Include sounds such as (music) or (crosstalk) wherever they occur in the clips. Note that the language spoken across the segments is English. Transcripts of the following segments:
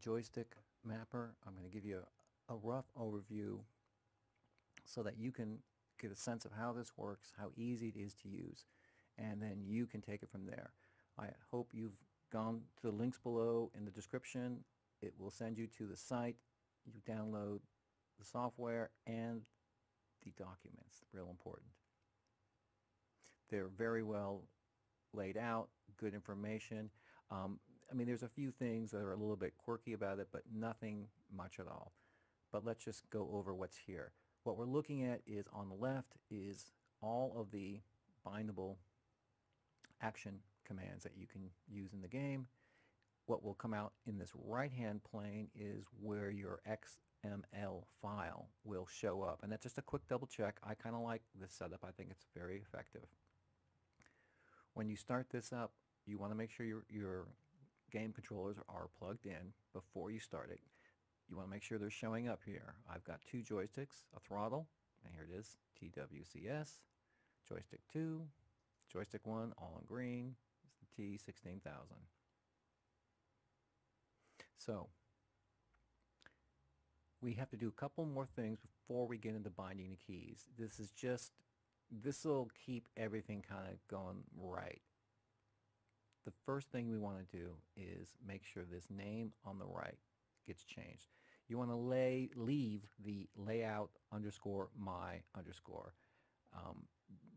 joystick mapper. I'm going to give you a, a rough overview so that you can get a sense of how this works, how easy it is to use, and then you can take it from there. I hope you've gone to the links below in the description. It will send you to the site. You download the software and the documents, real important. They're very well laid out, good information. Um, I mean, there's a few things that are a little bit quirky about it, but nothing much at all. But let's just go over what's here. What we're looking at is on the left is all of the bindable action commands that you can use in the game. What will come out in this right-hand plane is where your XML file will show up. And that's just a quick double check. I kind of like this setup. I think it's very effective. When you start this up, you want to make sure your, your game controllers are plugged in before you start it. You want to make sure they're showing up here. I've got two joysticks, a throttle, and here it is, TWCS, joystick 2, joystick 1, all in green, it's the T16000. So, we have to do a couple more things before we get into binding the keys. This is just this will keep everything kind of going right. The first thing we want to do is make sure this name on the right gets changed. You want to lay leave the layout underscore my underscore. Um,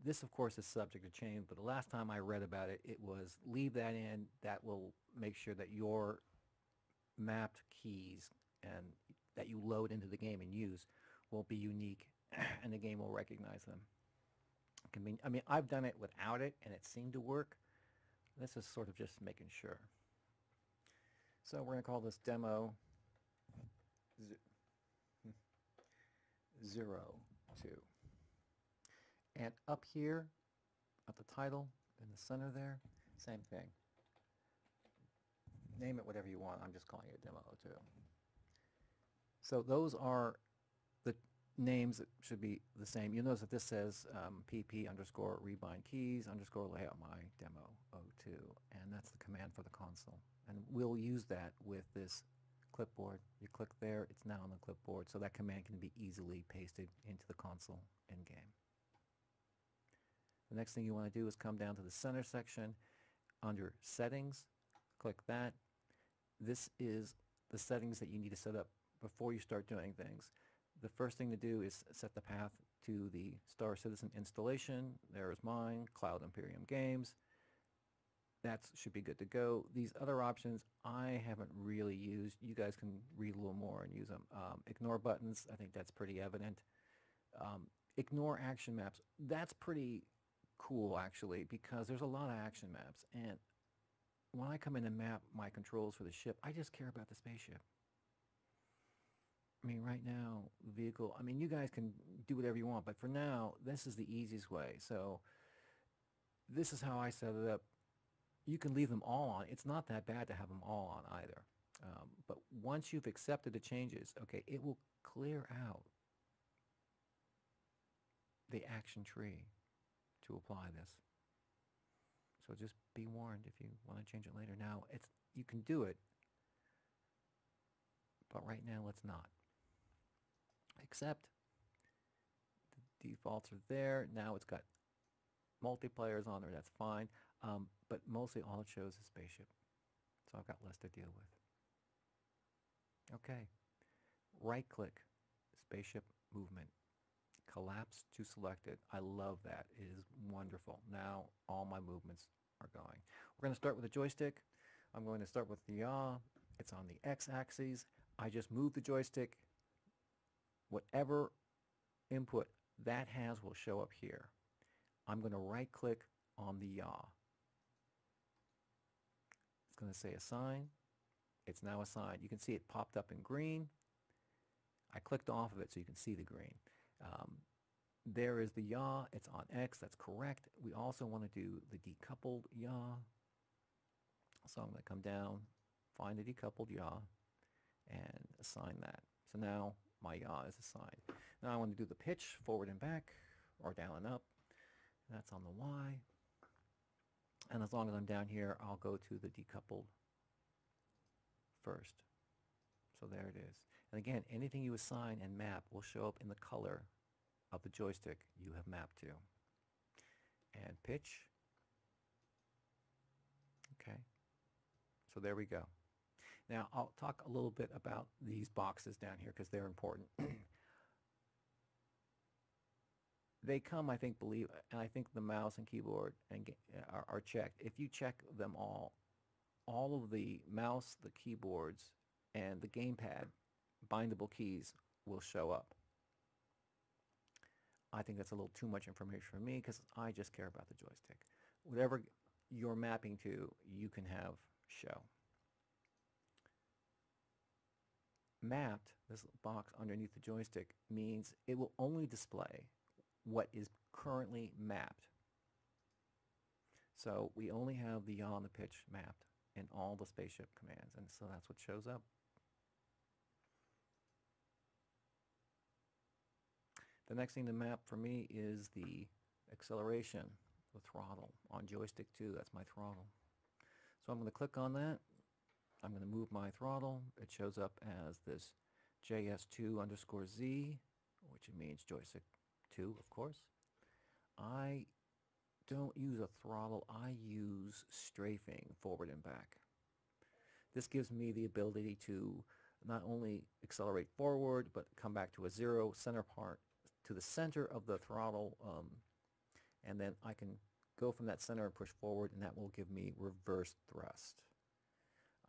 this of course is subject to change, but the last time I read about it, it was leave that in. That will make sure that your mapped keys and that you load into the game and use won't be unique (clears throat) and the game will recognize them. I mean, I've done it without it, and it seemed to work. This is sort of just making sure. So we're going to call this demo hmm, zero two. And up here, at the title, in the center there, same thing. Name it whatever you want. I'm just calling it demo 2. So those are names that should be the same. You'll notice that this says um, pp underscore rebind keys underscore layout my demo 02 and that's the command for the console and we'll use that with this clipboard. You click there, it's now on the clipboard so that command can be easily pasted into the console in game. The next thing you want to do is come down to the center section under settings, click that. This is the settings that you need to set up before you start doing things the first thing to do is set the path to the Star Citizen installation. There is mine, Cloud Imperium Games. That should be good to go. These other options I haven't really used. You guys can read a little more and use them. Um, ignore buttons, I think that's pretty evident. Um, ignore action maps. That's pretty cool actually because there's a lot of action maps and when I come in and map my controls for the ship, I just care about the spaceship. I mean, right now, vehicle, I mean, you guys can do whatever you want, but for now, this is the easiest way. So this is how I set it up. You can leave them all on. It's not that bad to have them all on either. Um, but once you've accepted the changes, okay, it will clear out the action tree to apply this. So just be warned if you want to change it later. Now, it's you can do it, but right now let's not except the defaults are there. Now it's got multiplayers on there, that's fine. Um, but mostly all it shows is spaceship. So I've got less to deal with. Okay. Right click, spaceship movement. Collapse to selected. I love that. It is wonderful. Now all my movements are going. We're going to start with the joystick. I'm going to start with the yaw. It's on the x-axis. I just move the joystick whatever input that has will show up here. I'm going to right click on the yaw. It's going to say assign. It's now assigned. You can see it popped up in green. I clicked off of it so you can see the green. Um, there is the yaw. It's on X. That's correct. We also want to do the decoupled yaw. So I'm going to come down, find the decoupled yaw, and assign that. So now my yaw is assigned. Now I want to do the pitch forward and back or down and up. That's on the Y. And as long as I'm down here, I'll go to the decoupled first. So there it is. And again, anything you assign and map will show up in the color of the joystick you have mapped to. And pitch. Okay. So there we go. Now I'll talk a little bit about these boxes down here because they're important. (clears throat) they come, I think, believe, and I think the mouse and keyboard and uh, are, are checked. If you check them all, all of the mouse, the keyboards, and the gamepad bindable keys will show up. I think that's a little too much information for me because I just care about the joystick. Whatever you're mapping to, you can have show. Mapped, this box underneath the joystick, means it will only display what is currently mapped. So we only have the yaw and the pitch mapped in all the spaceship commands, and so that's what shows up. The next thing to map for me is the acceleration, the throttle on joystick 2. That's my throttle. So I'm going to click on that. I'm going to move my throttle. It shows up as this JS2 underscore Z, which means joystick 2, of course. I don't use a throttle. I use strafing forward and back. This gives me the ability to not only accelerate forward, but come back to a zero center part to the center of the throttle um, and then I can go from that center and push forward and that will give me reverse thrust.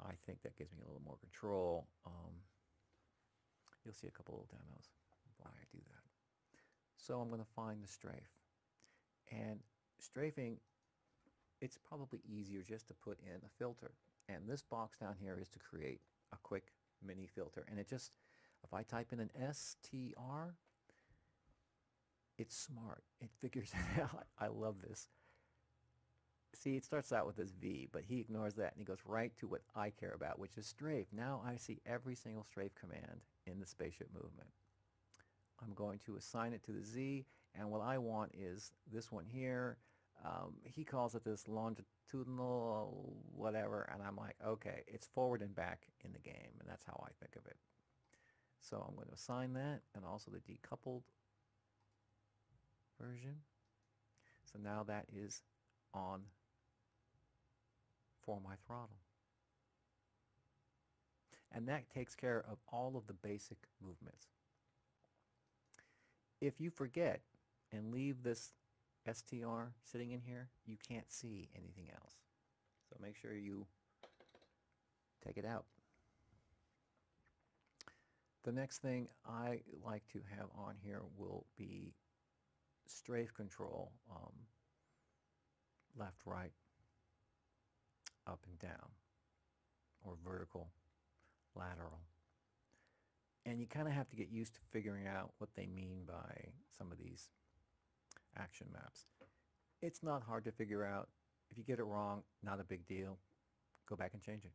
I think that gives me a little more control. Um, you'll see a couple little demos why I do that. So I'm going to find the strafe. And strafing, it's probably easier just to put in a filter. And this box down here is to create a quick mini filter. And it just, if I type in an STR, it's smart. It figures (laughs) it out. I love this. See, it starts out with this V, but he ignores that and he goes right to what I care about, which is strafe. Now I see every single strafe command in the spaceship movement. I'm going to assign it to the Z, and what I want is this one here. Um, he calls it this longitudinal whatever, and I'm like, okay, it's forward and back in the game, and that's how I think of it. So I'm going to assign that, and also the decoupled version. So now that is on for my throttle. And that takes care of all of the basic movements. If you forget and leave this STR sitting in here, you can't see anything else. So make sure you take it out. The next thing I like to have on here will be strafe control, um, left, right, up and down, or vertical, lateral. And you kind of have to get used to figuring out what they mean by some of these action maps. It's not hard to figure out. If you get it wrong, not a big deal. Go back and change it.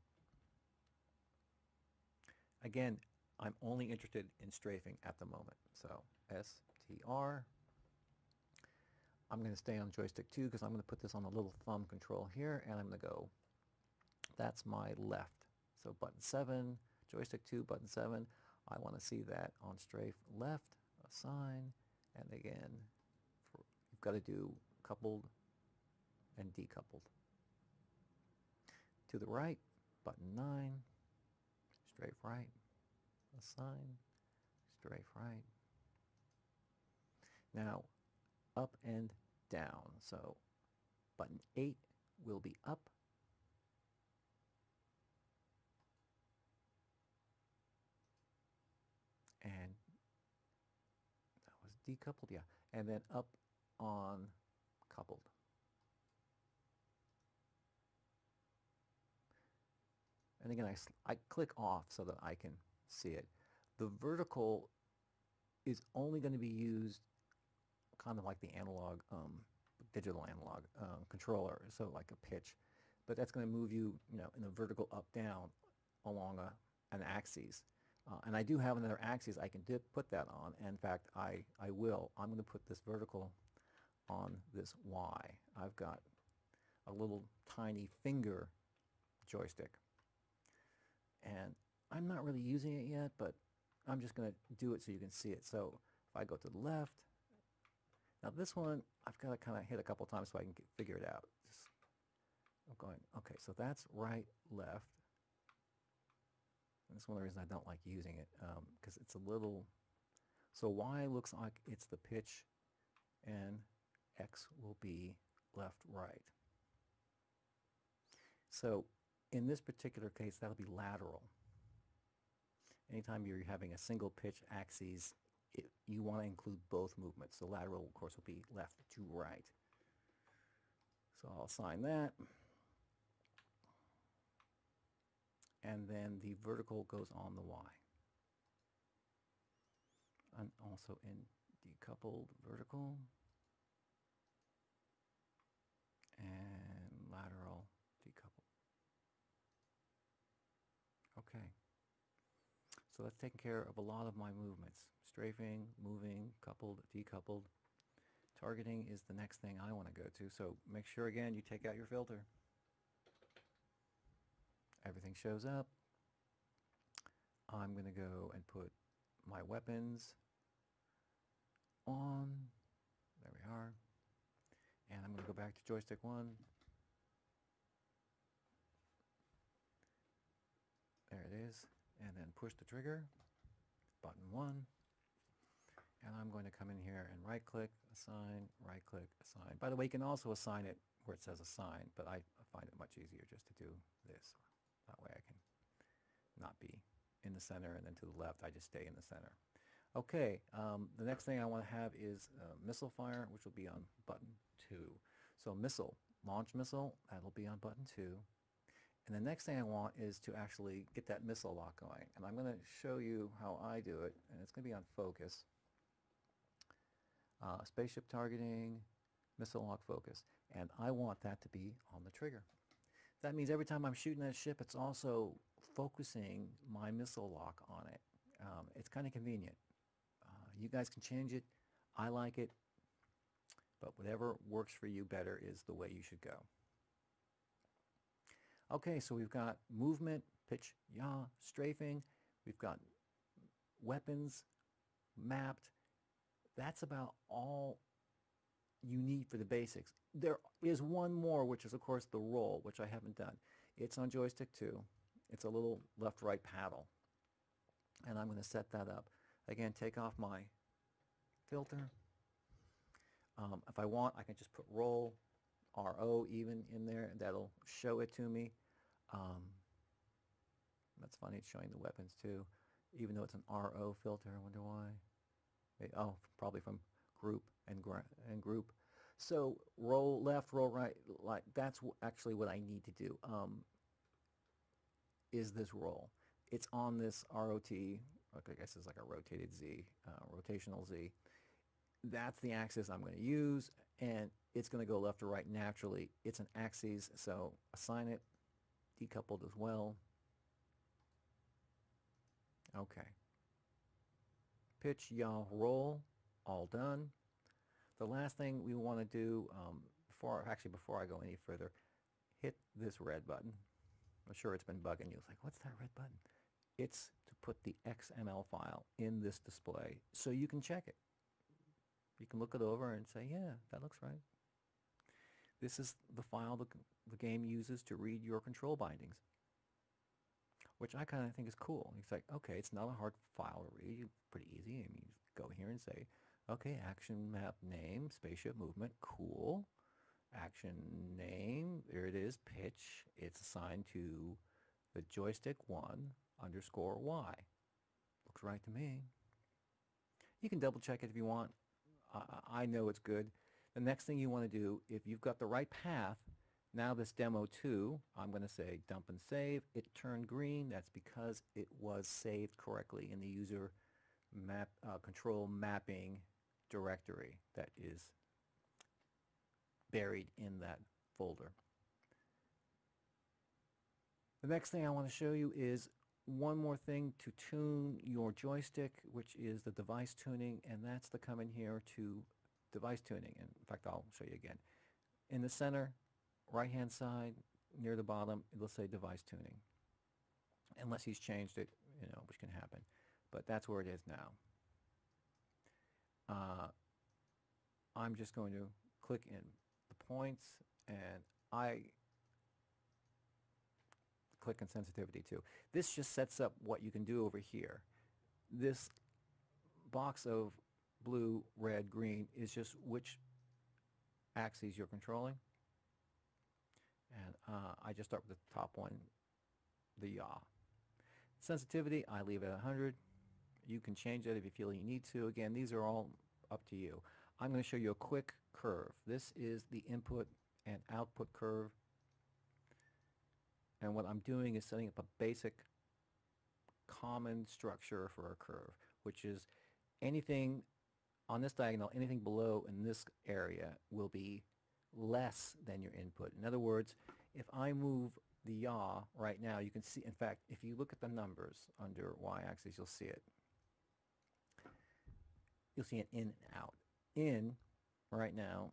Again, I'm only interested in strafing at the moment. So STR I'm going to stay on joystick 2 because I'm going to put this on the little thumb control here and I'm going to go, that's my left. So button 7, joystick 2, button 7, I want to see that on strafe left, assign, and again, for, you've got to do coupled and decoupled. To the right, button 9, strafe right, assign, strafe right. Now, up and down. So button 8 will be up. And that was decoupled, yeah. And then up on coupled. And again, I, I click off so that I can see it. The vertical is only going to be used kind of like the analog, um, digital analog um, controller, so like a pitch. But that's going to move you, you know, in a vertical up-down along a, an axis. Uh, and I do have another axis I can dip, put that on. In fact, I, I will. I'm going to put this vertical on this Y. I've got a little tiny finger joystick. And I'm not really using it yet, but I'm just going to do it so you can see it. So if I go to the left, now this one I've got to kind of hit a couple times so I can get, figure it out. Just, I'm going, okay, so that's right, left. That's one of the reasons I don't like using it, because um, it's a little, so Y looks like it's the pitch, and X will be left, right. So in this particular case, that'll be lateral. Anytime you're having a single pitch axis, it, you want to include both movements. So lateral, of course, will be left to right. So I'll assign that. And then the vertical goes on the Y. And also in decoupled vertical. And lateral decoupled. Okay. So that's taking care of a lot of my movements. Strafing, moving, coupled, decoupled. Targeting is the next thing I want to go to. So make sure again you take out your filter. Everything shows up. I'm going to go and put my weapons on. There we are. And I'm going to go back to joystick 1. There it is and then push the trigger, button 1, and I'm going to come in here and right click, assign, right click, assign. By the way, you can also assign it where it says assign, but I find it much easier just to do this. That way I can not be in the center and then to the left, I just stay in the center. Okay, um, the next thing I want to have is uh, missile fire, which will be on button 2. So missile, launch missile, that'll be on button 2. And the next thing I want is to actually get that missile lock going. And I'm going to show you how I do it. And it's going to be on focus. Uh, spaceship targeting, missile lock focus. And I want that to be on the trigger. That means every time I'm shooting that ship, it's also focusing my missile lock on it. Um, it's kind of convenient. Uh, you guys can change it. I like it. But whatever works for you better is the way you should go. Okay, so we've got movement, pitch, yaw, strafing. We've got weapons mapped. That's about all you need for the basics. There is one more, which is, of course, the roll, which I haven't done. It's on joystick 2. It's a little left-right paddle. And I'm going to set that up. Again, take off my filter. Um, if I want, I can just put roll, RO even in there. And that'll show it to me. Um, that's funny, it's showing the weapons too, even though it's an RO filter. I wonder why. Oh, probably from group and, and group. So roll left, roll right, like that's actually what I need to do. Um, is this roll? It's on this ROT, okay, I guess it's like a rotated Z, uh, rotational Z. That's the axis I'm going to use, and it's going to go left or right naturally. It's an axis, so assign it decoupled as well. Okay. Pitch, yaw, roll, all done. The last thing we want to do, um, before actually before I go any further, hit this red button. I'm sure it's been bugging you. It's like, what's that red button? It's to put the XML file in this display so you can check it. You can look it over and say, yeah, that looks right. This is the file the, the game uses to read your control bindings, which I kind of think is cool. It's like, okay, it's not a hard file to read. Pretty easy. I mean, you go here and say, okay, action map name, spaceship movement, cool. Action name, there it is, pitch. It's assigned to the joystick 1 underscore Y. Looks right to me. You can double check it if you want. I, I know it's good. The next thing you want to do, if you've got the right path, now this demo 2, I'm going to say dump and save. It turned green. That's because it was saved correctly in the user map uh, control mapping directory that is buried in that folder. The next thing I want to show you is one more thing to tune your joystick, which is the device tuning, and that's to come in here to device tuning. And in fact, I'll show you again. In the center, right hand side near the bottom, it'll say device tuning. Unless he's changed it, you know, which can happen. But that's where it is now. Uh, I'm just going to click in the points and I click on sensitivity too. This just sets up what you can do over here. This box of blue, red, green is just which axes you're controlling. And uh, I just start with the top one, the yaw. Sensitivity, I leave it at 100. You can change that if you feel you need to. Again, these are all up to you. I'm going to show you a quick curve. This is the input and output curve. And what I'm doing is setting up a basic common structure for a curve, which is anything on this diagonal, anything below in this area will be less than your input. In other words, if I move the yaw right now, you can see, in fact, if you look at the numbers under y-axis, you'll see it. You'll see an in and out. In, right now,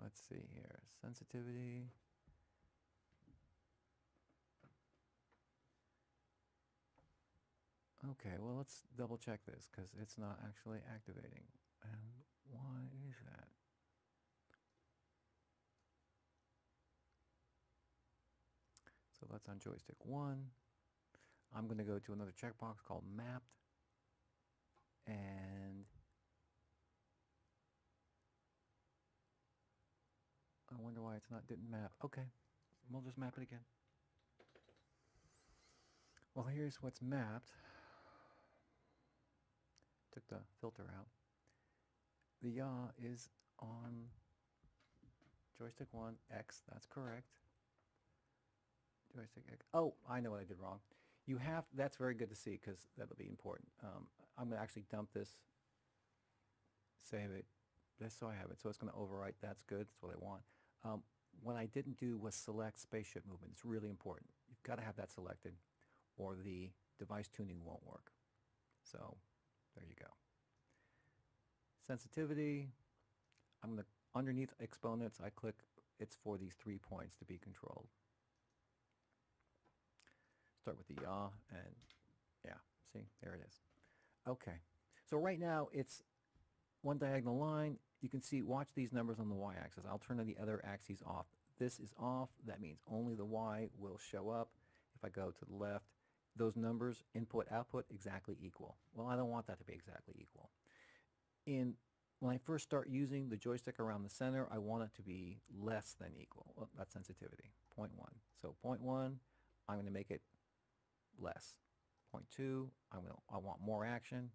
let's see here, sensitivity. Okay, well let's double check this because it's not actually activating. And why is that? That's on joystick 1. I'm going to go to another checkbox called mapped and I wonder why it's not didn't map. Okay, we'll just map it again. Well, here's what's mapped. Took the filter out. The yaw is on joystick 1, X, that's correct. Joystick. Oh, I know what I did wrong. You have, that's very good to see because that'll be important. Um, I'm going to actually dump this, save it, just so I have it. So it's going to overwrite, that's good, that's what I want. Um, what I didn't do was select spaceship movement. It's really important. You've got to have that selected or the device tuning won't work. So there you go. Sensitivity, I'm going to, underneath exponents, I click, it's for these three points to be controlled. Start with the yaw and yeah, see, there it is. Okay, so right now it's one diagonal line. You can see, watch these numbers on the y-axis. I'll turn the other axes off. This is off. That means only the y will show up. If I go to the left, those numbers, input, output, exactly equal. Well, I don't want that to be exactly equal. In when I first start using the joystick around the center, I want it to be less than equal. Well, that's sensitivity, 0.1. So 0.1, I'm going to make it less. two, I'm going to, I want more action.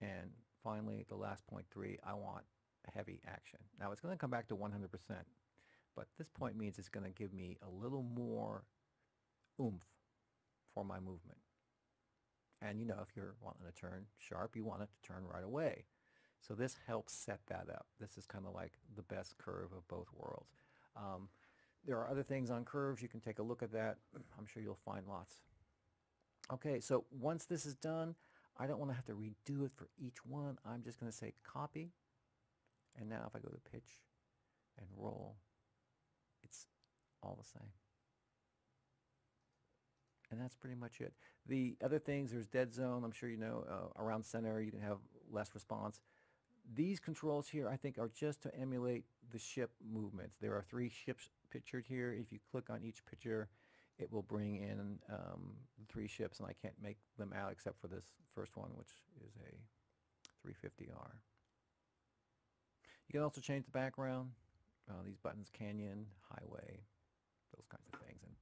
And finally, the last three, I want heavy action. Now it's going to come back to 100%, but this point means it's going to give me a little more oomph for my movement. And you know, if you're wanting to turn sharp, you want it to turn right away. So this helps set that up. This is kind of like the best curve of both worlds. Um, there are other things on curves. You can take a look at that. (clears throat) I'm sure you'll find lots. Okay, so once this is done, I don't want to have to redo it for each one. I'm just going to say copy. And now if I go to pitch and roll, it's all the same. And that's pretty much it. The other things, there's dead zone. I'm sure you know uh, around center you can have less response. These controls here I think are just to emulate the ship movements. There are three ships pictured here. If you click on each picture, it will bring in um, three ships, and I can't make them out except for this first one, which is a 350R. You can also change the background. Uh, these buttons, canyon, highway, those kinds of things, and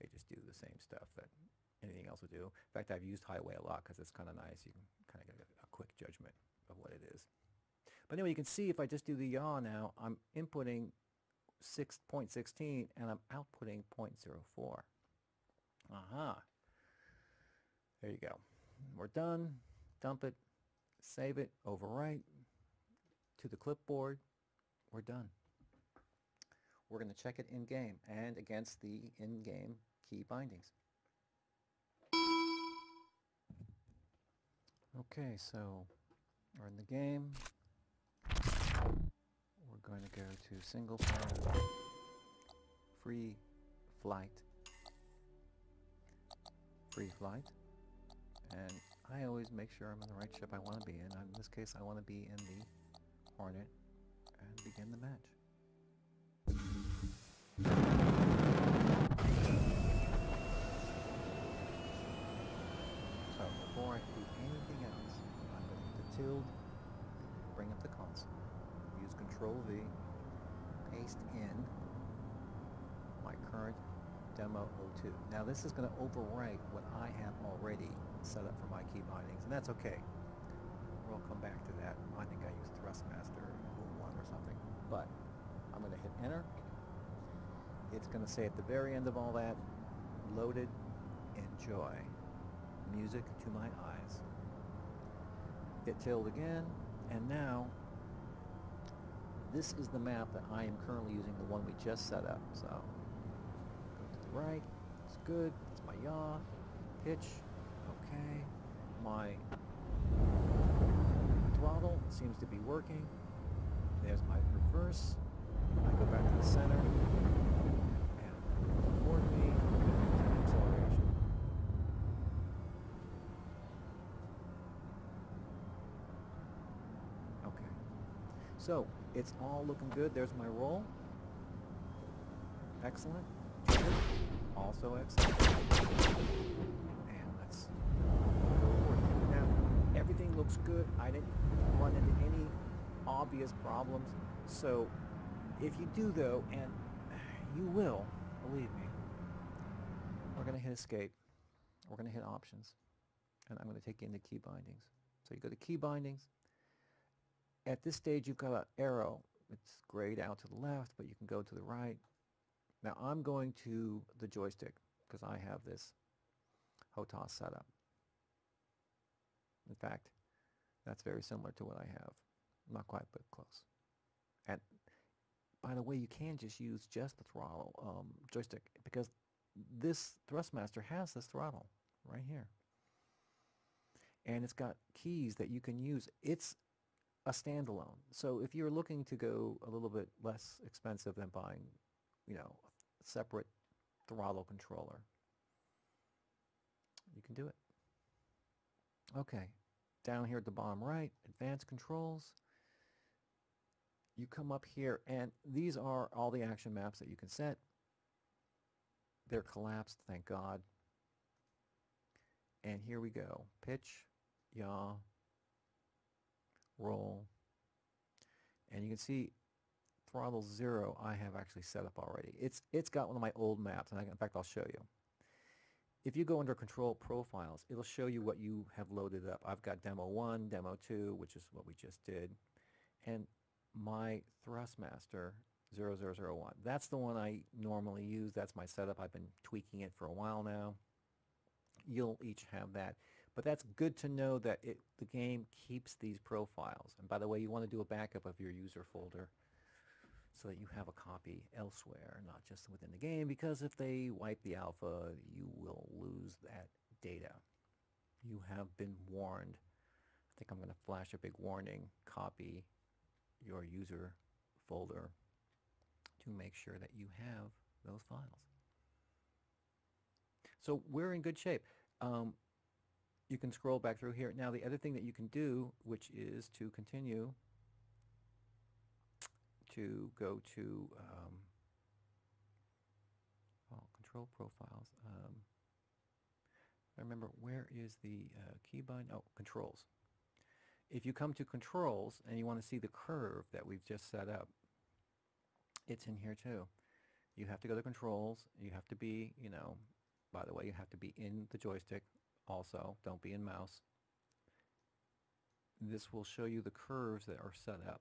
they just do the same stuff that anything else would do. In fact, I've used highway a lot because it's kind of nice. You can kind of get a, a quick judgment of what it is. But anyway, you can see if I just do the yaw now, I'm inputting 6.16 and I'm outputting 0.04. Aha. There you go. We're done. Dump it, save it, overwrite to the clipboard. We're done. We're going to check it in-game and against the in-game key bindings. Okay, so we're in the game. Going to go to single player, free flight, free flight, and I always make sure I'm in the right ship I want to be in. In this case, I want to be in the Hornet and begin the match. So before I do anything else, I'm going to tilde, bring up the console, Control V, paste in my current demo 02. Now this is going to overwrite what I have already set up for my key bindings, and that's okay. We'll come back to that. I think I used Thrustmaster 01 or something. But I'm going to hit enter. It's going to say at the very end of all that, loaded, enjoy. Music to my eyes. Hit tilde again, and now this is the map that I am currently using, the one we just set up. So go to the right, it's good, it's my yaw, pitch, okay. My throttle seems to be working. There's my reverse. I go back to the center and toward me acceleration. Okay. So it's all looking good. There's my roll. Excellent. Also excellent. And let's. Now, everything looks good. I didn't run into any obvious problems. So if you do though, and (sighs) you will, believe me, we're going to hit escape. We're going to hit options. And I'm going to take you into key bindings. So you go to key bindings. At this stage, you've got an arrow. It's grayed out to the left, but you can go to the right. Now I'm going to the joystick because I have this HOTAS setup. In fact, that's very similar to what I have. Not quite, but close. And by the way, you can just use just the throttle um, joystick because this Thrustmaster has this throttle right here. And it's got keys that you can use. It's a standalone. So if you're looking to go a little bit less expensive than buying, you know, a separate throttle controller, you can do it. Okay, down here at the bottom right, advanced controls. You come up here and these are all the action maps that you can set. They're collapsed, thank God. And here we go. Pitch, yaw, roll. And you can see throttle zero I have actually set up already. It's It's got one of my old maps, and I, in fact I'll show you. If you go under control profiles, it'll show you what you have loaded up. I've got demo 1, demo 2, which is what we just did, and my Thrustmaster 0001. That's the one I normally use. That's my setup. I've been tweaking it for a while now. You'll each have that. But that's good to know that it, the game keeps these profiles. And by the way, you want to do a backup of your user folder so that you have a copy elsewhere, not just within the game, because if they wipe the alpha, you will lose that data. You have been warned. I think I'm going to flash a big warning, copy your user folder to make sure that you have those files. So we're in good shape. Um, you can scroll back through here. Now the other thing that you can do, which is to continue to go to um, oh, control profiles. Um, I remember where is the uh, keybind? Oh, controls. If you come to controls and you want to see the curve that we've just set up, it's in here too. You have to go to controls. You have to be, you know, by the way, you have to be in the joystick also. Don't be in mouse. This will show you the curves that are set up.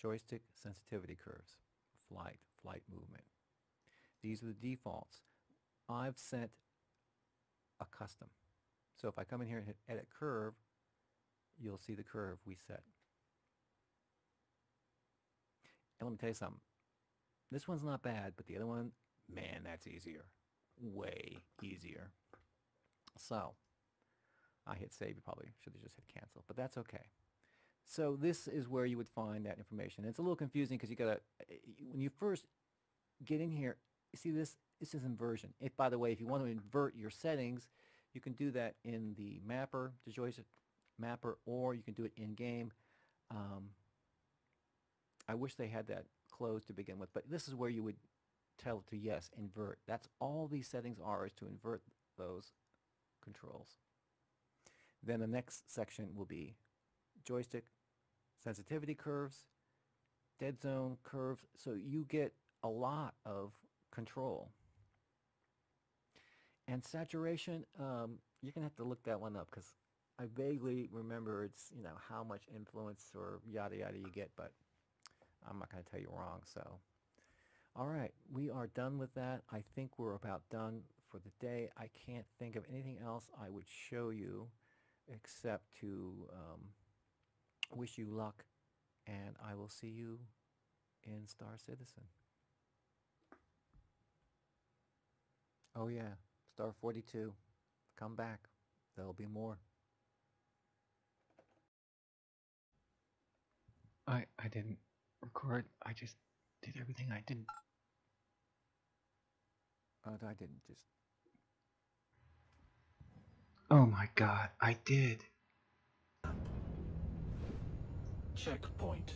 Joystick sensitivity curves, flight, flight movement. These are the defaults. I've set a custom. So if I come in here and hit edit curve, you'll see the curve we set. And let me tell you something. This one's not bad, but the other one, man, that's easier. Way easier. So, I hit save. You probably should have just hit cancel, but that's okay. So this is where you would find that information. It's a little confusing because you gotta, when you first get in here, you see this, this is inversion. If, by the way, if you want to invert your settings, you can do that in the mapper, the joystick mapper, or you can do it in-game. Um, I wish they had that closed to begin with, but this is where you would tell it to yes, invert. That's all these settings are, is to invert those controls. Then the next section will be joystick sensitivity curves, dead zone curves, so you get a lot of control. And saturation, um, you're going to have to look that one up because I vaguely remember it's, you know, how much influence or yada yada you get, but I'm not going to tell you wrong. So, all right, we are done with that. I think we're about done for the day. I can't think of anything else I would show you except to um, wish you luck, and I will see you in Star Citizen. Oh yeah, Star 42. Come back. There'll be more. I I didn't record. I just did everything I didn't. Oh, I didn't just. Oh my god, I did. Checkpoint